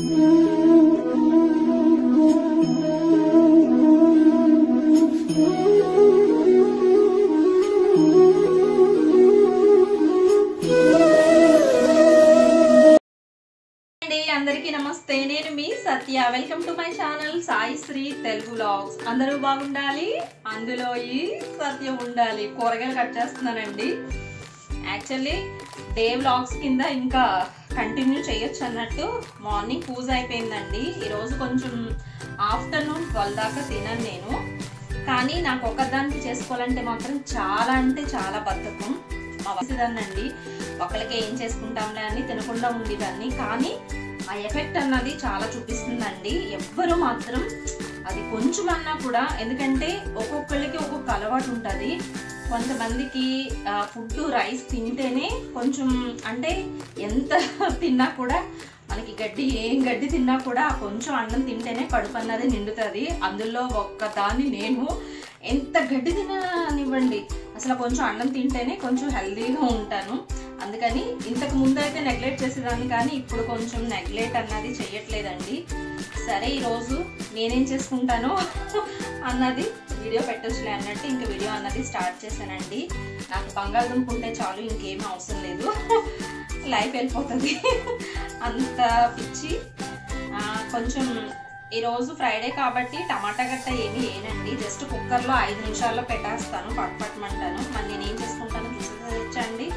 అండి అందరికీ నమస్తే. నేను మీ Satya. Welcome to my channel Sai Sri Telugu blogs అందరూ బాగుండాలి? అందులో ఈ సత్య ఉండాలి. కూరగాయలు కట్ చేస్తున్నానండి. యాక్చువల్లీ డే వ్లాగ్స్ కింద ఇంకా కంటిన్యూ చేయొచ్చు అన్నట్టు మార్నింగ్ పూజ అయిపోయిందండి. ఈరోజు కొంచెం ఆఫ్టర్నూన్ ట్వెల్వ్ దాకా తినను నేను. కానీ నాకు ఒకదానికి చేసుకోవాలంటే మాత్రం చాలా అంటే చాలా బద్ధకం. మా వసిదాన్నండి ఒకరికి ఏం చేసుకుంటాంలే అని తినకుండా ఉండేదాన్ని. కానీ ఆ ఎఫెక్ట్ అన్నది చాలా చూపిస్తుందండి. ఎవ్వరు మాత్రం అది కొంచెం అన్నా కూడా ఎందుకంటే ఒక్కొక్కరికి ఒక్కొక్క అలవాటు ఉంటుంది. కొంతమందికి ఫుడ్ రైస్ తింటేనే కొంచెం అంటే ఎంత తిన్నా కూడా మనకి గడ్డి ఏం గడ్డి తిన్నా కూడా కొంచెం అన్నం తింటేనే కడుపు అన్నది నిండుతుంది. అందులో ఒక్కదాన్ని నేను ఎంత గడ్డి తిననివ్వండి. అసలు కొంచెం అన్నం తింటేనే కొంచెం హెల్దీగా ఉంటాను. అందుకని ఇంతకు ముందు అయితే నెగ్లెక్ట్ చేసేదాన్ని కానీ ఇప్పుడు కొంచెం నెగ్లెక్ట్ అన్నది చెయ్యట్లేదండి. సరే ఈరోజు నేనేం చేసుకుంటానో అన్నది వీడియో పెట్టొచ్చులే అన్నట్టు ఇంక వీడియో అన్నది స్టార్ట్ చేశానండి. నాకు బంగాళదుంప ఉంటే చాలు ఇంకేమీ అవసరం లేదు. లైఫ్ వెళ్ళిపోతుంది. అంత పిచ్చి. కొంచెం ఈరోజు ఫ్రైడే కాబట్టి టమాటా గట్ట ఏమీ వేయనండి. జస్ట్ కుక్కర్లో ఐదు నిమిషాల్లో పెట్టేస్తాను పట్టపట్టమంటాను మరి నేను ఏం చేసుకుంటానో చూసేసండి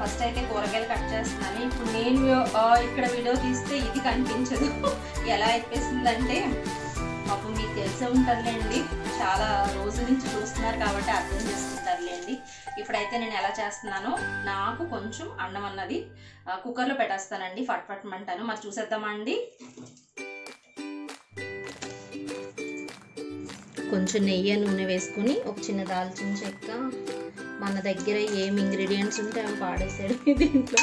ఫస్ట్ అయితే కూరగాయలు కట్ చేస్తున్నాను. ఇప్పుడు నేను ఇక్కడ వీడియో తీస్తే ఇది కనిపించదు. ఎలా అయిపోయిందంటే పాపం మీకు తెలిసే ఉంటుందిలేండి చాలా రోజుల నుంచి చూస్తున్నారు కాబట్టి అర్థం చేసుకుంటారులేండి ఇప్పుడైతే నేను ఎలా చేస్తున్నానో నాకు కొంచెం అన్నం అన్నది కుక్కర్లో పెట్టేస్తానండి. ఫట్ పట్టమంటాను మరి చూసేద్దామా అండి? కొంచెం నెయ్యి నూనె వేసుకుని ఒక చిన్న దాల్చిన చెక్క. మన దగ్గర ఏం ఇంగ్రీడియంట్స్ ఉంటే అవి పాడేసాడు దీంట్లో.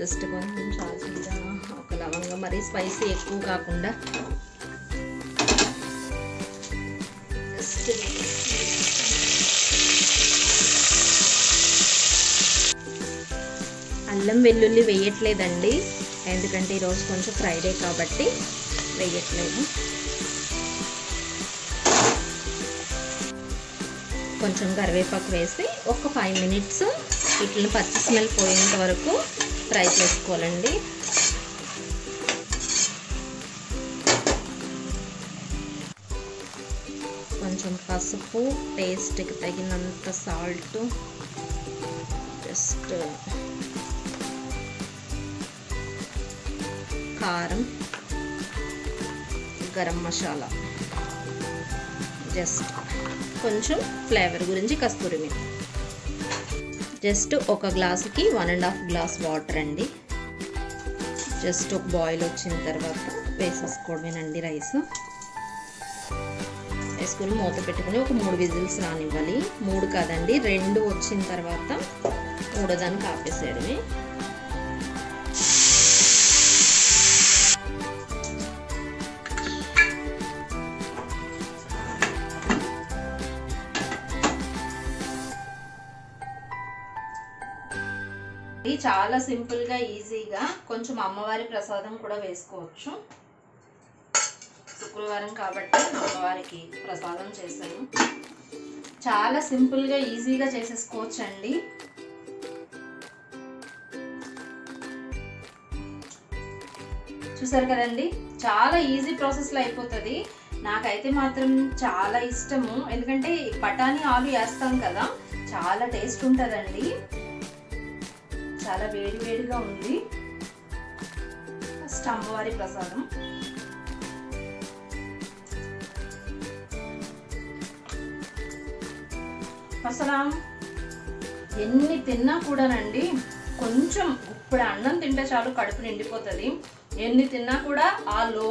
జస్ట్ కొంచెం సాల్సీగా ఒక లవంగం మరి స్పైసీ ఎక్కువ కాకుండా జస్ట్ అల్లం వెల్లుల్లి వేయట్లేదండి ఎందుకంటే ఈరోజు కొంచెం ఫ్రైడే కాబట్టి వేయట్లేదు. కొంచెం కరివేపాకు వేసి ఒక ఫైవ్ మినిట్స్ వీటిని పచ్చి స్మెల్ పోయేంత వరకు ఫ్రై చేసుకోవాలండి. కొంచెం పసుపు టేస్ట్కి తగినంత సాల్ట్ జస్ట్ కారం గరం మసాలా. జస్ట్ కొంచెం ఫ్లేవర్ గురించి కస్తూరి మీద జస్ట్ ఒక గ్లాసుకి one and half glass water అండి. జస్ట్ ఒక బాయిల్ వచ్చిన తర్వాత వేసేసుకోవడమేనండి రైస్ వేసుకుని మూత పెట్టుకుని ఒక మూడు విజిల్స్ రానివ్వాలి. మూడు కాదండి రెండు వచ్చిన తర్వాత మూడో దానికి ఆపేసేయడమే. ఇది చాలా సింపుల్గా ఈజీగా కొంచెం అమ్మవారి ప్రసాదం కూడా వేసుకోవచ్చు. శుక్రవారం కాబట్టి అమ్మవారికి ప్రసాదం చేశాను. చాలా సింపుల్గా ఈజీగా చేసేసుకోవచ్చు అండి చూసారు కదండి? చాలా ఈజీ ప్రాసెస్లో అయిపోతుంది. నాకైతే మాత్రం చాలా ఇష్టము. ఎందుకంటే బఠానీ ఆలు వేస్తాం కదా చాలా టేస్ట్ ఉంటుందండి. చాలా వేడి వేడిగా ఉంది. ఫస్ట్ అమ్మవారి ప్రసాదం. అసలు ఎన్ని తిన్నా కూడానండి కొంచెం ఇప్పుడు అన్నం తింటే చాలు కడుపు నిండిపోతుంది. ఎన్ని తిన్నా కూడా ఆ లో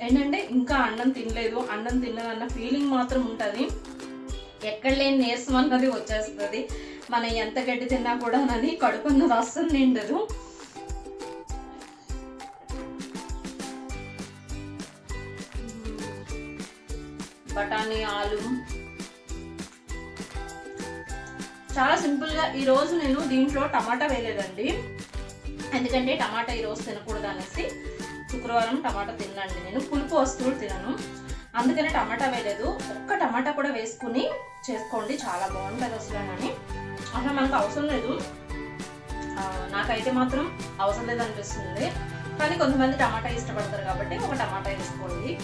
ఏంటంటే ఇంకా అన్నం తినలేదు అన్నం తిన్నదన్న ఫీలింగ్ మాత్రం ఉంటుంది. ఎక్కడ లేని నీరసం అన్నది వచ్చేస్తుంది. మనం ఎంత గడ్డి తిన్నా కూడా అన్నది కడుపు అన్నది అస్సలు నిండదు. బఠానీ ఆలు. చాలా సింపుల్గా ఈరోజు నేను దీంట్లో టమాటా వేయలేదండి. ఎందుకంటే టమాటా ఈరోజు తినకూడదు అనేసి శుక్రవారం టమాటా తిన్నాండి. నేను పులుపు వస్తువులు తినను. అందుకనే టమాటా వేయలేదు. ఒక్క టమాటా కూడా వేసుకుని చేసుకోండి. చాలా బాగుంటుంది అసలు అని. అసలు మనకు అవసరం లేదు. నాకైతే మాత్రం అవసరం లేదు అనిపిస్తుంది. కానీ కొంతమంది టమాటా ఇష్టపడతారు కాబట్టి ఒక టమాటా వేసుకోండి.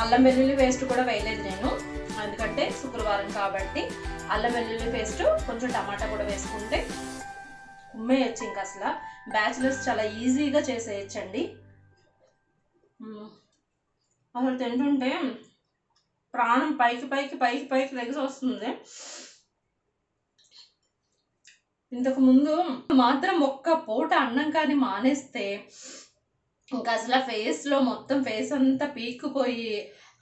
అల్లం వెల్లుల్లి పేస్ట్ కూడా వేయలేదు నేను. ఎందుకంటే శుక్రవారం కాబట్టి అల్లం వెల్లుల్లి పేస్ట్ కొంచెం టమాటా కూడా వేసుకుంటే ఉమ్మేయచ్చు ఇంకా అసలు. బ్యాచిలర్స్ చాలా ఈజీగా చేసేయచ్చండి. మ్మ్. అసలు తింటుంటే ప్రాణం పైకి పైకి పైకి పైకి లెగిసి వస్తుంది. ఇంతకు ముందు మాత్రం ఒక్క పూట అన్నం కానీ మానేస్తే ఇంకా అసలు ఫేస్లో మొత్తం ఫేస్ అంతా పీక్కుపోయి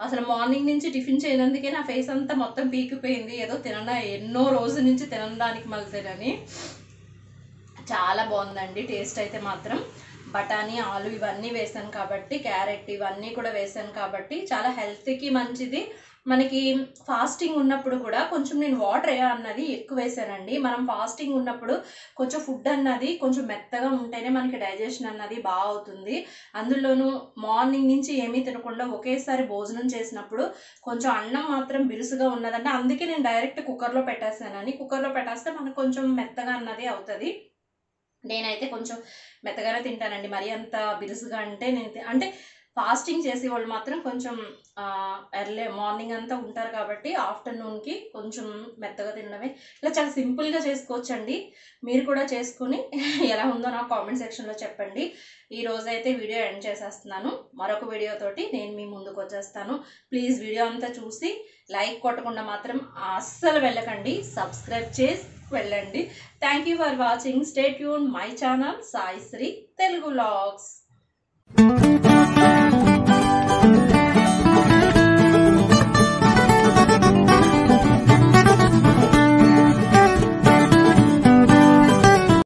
అసలు మార్నింగ్ నుంచి టిఫిన్ చేయనందుకే నా ఫేస్ అంతా మొత్తం పీకిపోయింది ఏదో తినడం ఎన్నో రోజుల నుంచి తినడానికి మళ్ళీ తినని. చాలా బాగుందండి టేస్ట్ అయితే మాత్రం. బఠానీ ఆలు ఇవన్నీ వేసాను కాబట్టి క్యారెట్ ఇవన్నీ కూడా వేసాను కాబట్టి చాలా హెల్త్కి మంచిది. మనకి ఫాస్టింగ్ ఉన్నప్పుడు కూడా కొంచెం నేను వాటర్ అన్నది ఎక్కువ వేసానండి మనం ఫాస్టింగ్ ఉన్నప్పుడు కొంచెం ఫుడ్ అన్నది కొంచెం మెత్తగా ఉంటేనే మనకి డైజెషన్ అన్నది బాగా అవుతుంది. అందులోనూ మార్నింగ్ నుంచి ఏమీ తినకుండా ఒకేసారి భోజనం చేసినప్పుడు కొంచెం అన్నం మాత్రం బిరుసుగా ఉన్నదంటే అందుకే నేను డైరెక్ట్ కుక్కర్లో పెట్టేసానని కుక్కర్లో పెట్టేస్తే మనకు కొంచెం మెత్తగా అన్నది అవుతుంది. నేనైతే కొంచెం మెత్తగానే తింటానండి. మరి అంత బిరుసుగా అంటే నేను అంటే ఫాస్టింగ్ చేసే వాళ్ళు మాత్రం కొంచెం ఎర్లీ మార్నింగ్ అంతా ఉంటారు కాబట్టి ఆఫ్టర్నూన్కి కొంచెం మెత్తగా తినడమే. ఇలా చాలా సింపుల్గా చేసుకోవచ్చండి. మీరు కూడా చేసుకుని ఎలా ఉందో నాకు కామెంట్ సెక్షన్లో చెప్పండి. ఈ రోజైతే వీడియో ఎండ్ చేసేస్తున్నాను. మరొక వీడియోతోటి నేను మీ ముందుకు వచ్చేస్తాను. ప్లీజ్ వీడియో అంతా చూసి లైక్ కొట్టకుండా మాత్రం అస్సలు వెళ్ళకండి. సబ్స్క్రైబ్ చేసి వెళ్ళండి. Thank you for watching. Stay tune my channel Saisree Telugu logs.